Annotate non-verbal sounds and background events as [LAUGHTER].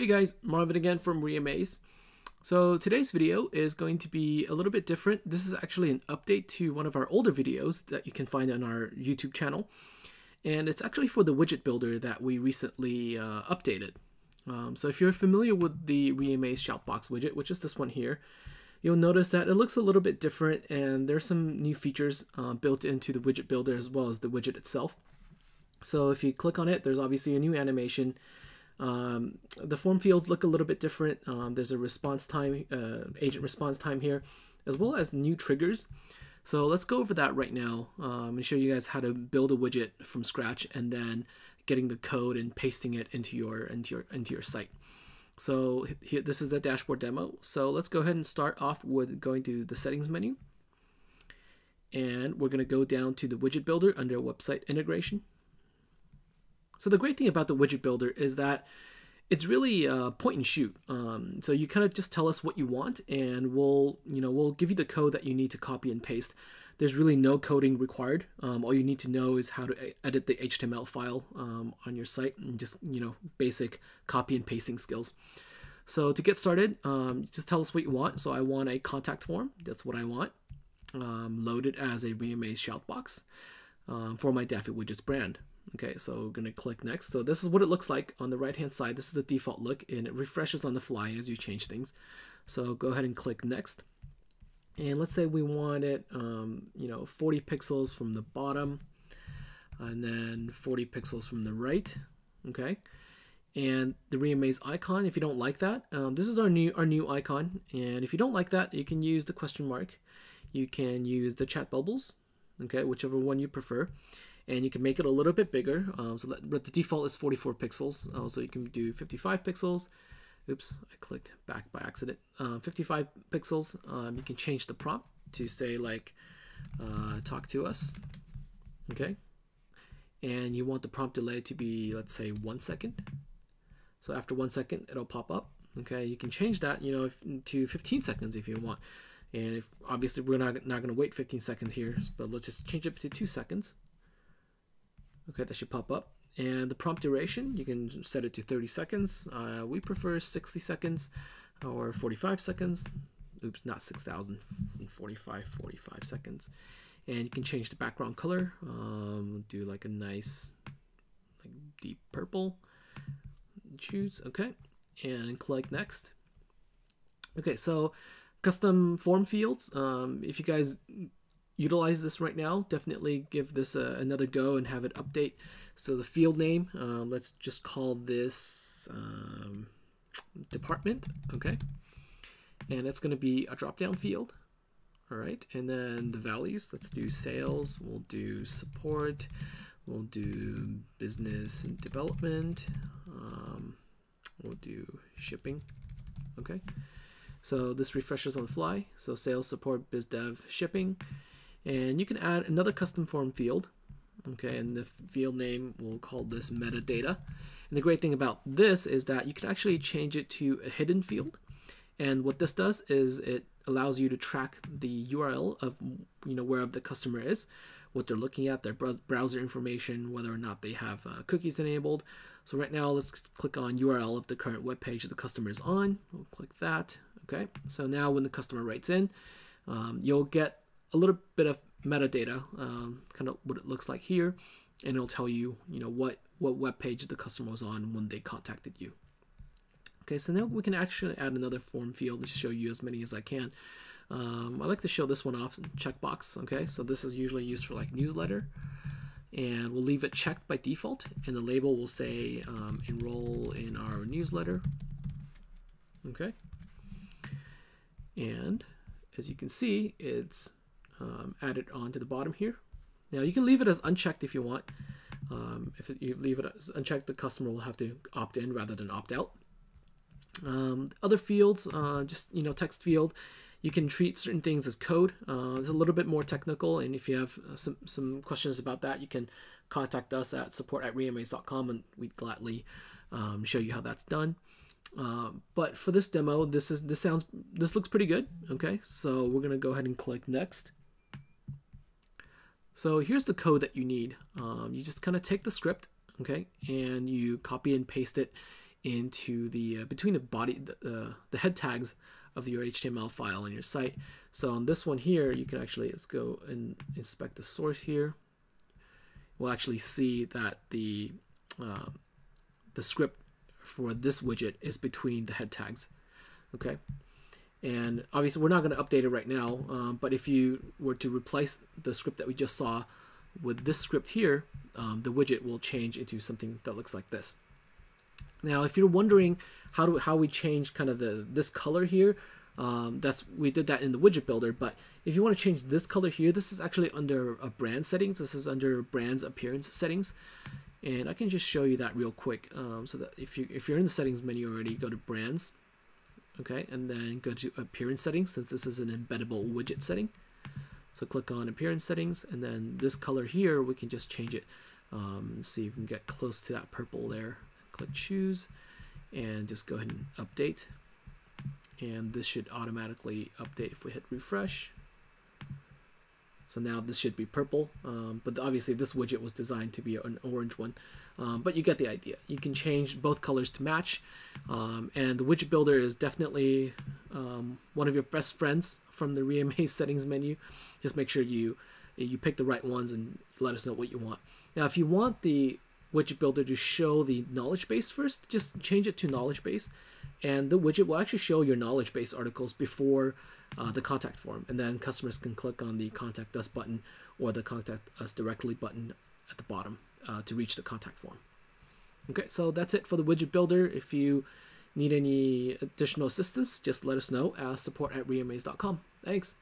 Hey guys, Marvin again from Reamaze. So today's video is going to be a little bit different. This is actually an update to one of our older videos that you can find on our YouTube channel. And it's actually for the widget builder that we recently uh, updated. Um, so if you're familiar with the Reamaze Shoutbox widget, which is this one here, you'll notice that it looks a little bit different and there's some new features uh, built into the widget builder as well as the widget itself. So if you click on it, there's obviously a new animation um, the form fields look a little bit different. Um, there's a response time, uh, agent response time here, as well as new triggers. So let's go over that right now um, and show you guys how to build a widget from scratch and then getting the code and pasting it into your into your into your site. So here, this is the dashboard demo. So let's go ahead and start off with going to the settings menu. And we're going to go down to the widget builder under website integration. So the great thing about the widget builder is that it's really a point and shoot. Um, so you kind of just tell us what you want, and we'll you know we'll give you the code that you need to copy and paste. There's really no coding required. Um, all you need to know is how to edit the HTML file um, on your site, and just you know basic copy and pasting skills. So to get started, um, just tell us what you want. So I want a contact form. That's what I want. Um, loaded as a Reamaze shoutbox um, for my Daffy Widgets brand. Okay, so we're gonna click next. So this is what it looks like on the right hand side. This is the default look and it refreshes on the fly as you change things. So go ahead and click next. And let's say we want it, um, you know, 40 pixels from the bottom and then 40 pixels from the right. Okay. And the Reamaze icon, if you don't like that, um, this is our new our new icon. And if you don't like that, you can use the question mark. You can use the chat bubbles, okay, whichever one you prefer and you can make it a little bit bigger. Um, so that, but the default is 44 pixels. Uh, so you can do 55 pixels. Oops, I clicked back by accident. Uh, 55 pixels. Um, you can change the prompt to say like, uh, talk to us. Okay. And you want the prompt delay to be, let's say, one second. So after one second, it'll pop up. Okay, you can change that, you know, if, to 15 seconds if you want. And if obviously we're not not going to wait 15 seconds here, but let's just change it to two seconds. Okay, that should pop up. And the prompt duration, you can set it to 30 seconds. Uh, we prefer 60 seconds or 45 seconds. Oops, not 6,000, 45, 45 seconds. And you can change the background color. Um, do like a nice like deep purple. Choose, okay. And click next. Okay, so custom form fields. Um, if you guys utilize this right now, definitely give this another go and have it update. So the field name, um, let's just call this um, department, okay? And it's going to be a drop-down field, all right? And then the values, let's do sales, we'll do support, we'll do business and development, um, we'll do shipping, okay? So this refreshes on the fly. So sales, support, biz dev, shipping. And you can add another custom form field. Okay, and the field name, we'll call this metadata. And the great thing about this is that you can actually change it to a hidden field. And what this does is it allows you to track the URL of you know where the customer is, what they're looking at, their browser information, whether or not they have uh, cookies enabled. So right now, let's click on URL of the current web page the customer is on. We'll click that. Okay, so now when the customer writes in, um, you'll get a little bit of metadata, um, kind of what it looks like here, and it'll tell you, you know, what what web page the customer was on when they contacted you. Okay, so now we can actually add another form field to show you as many as I can. Um, I like to show this one off, checkbox. Okay, so this is usually used for like newsletter, and we'll leave it checked by default, and the label will say um, enroll in our newsletter. Okay, and as you can see, it's um, added onto the bottom here. Now you can leave it as unchecked if you want. Um, if you leave it as unchecked, the customer will have to opt in rather than opt out. Um, other fields, uh, just you know, text field, you can treat certain things as code. Uh, it's a little bit more technical, and if you have uh, some some questions about that, you can contact us at support at reamaze.com, and we'd gladly um, show you how that's done. Uh, but for this demo, this is this sounds this looks pretty good. Okay, so we're gonna go ahead and click next. So here's the code that you need. Um, you just kind of take the script, okay, and you copy and paste it into the uh, between the body the, uh, the head tags of your HTML file on your site. So on this one here, you can actually let's go and inspect the source here. We'll actually see that the uh, the script for this widget is between the head tags. Okay. And obviously we're not going to update it right now, um, but if you were to replace the script that we just saw with this script here, um, the widget will change into something that looks like this. Now, if you're wondering how do how we change kind of the this color here, um, that's we did that in the widget builder. But if you want to change this color here, this is actually under uh, brand settings. This is under brand's appearance settings, and I can just show you that real quick. Um, so that if you if you're in the settings menu already, go to brands, okay, and then go to appearance settings since this is an embeddable widget setting. So click on appearance settings, and then this color here we can just change it. Um, see if we can get close to that purple there click choose and just go ahead and update and this should automatically update if we hit refresh so now this should be purple um, but obviously this widget was designed to be an orange one. Um, but you get the idea. You can change both colors to match um, and the widget builder is definitely um, one of your best friends from the Reamaze [LAUGHS] settings menu. Just make sure you you pick the right ones and let us know what you want. Now if you want the widget builder to show the knowledge base first. Just change it to knowledge base, and the widget will actually show your knowledge base articles before uh, the contact form, and then customers can click on the contact us button or the contact us directly button at the bottom uh, to reach the contact form. Okay, so that's it for the widget builder. If you need any additional assistance, just let us know at support at reamaze.com. Thanks.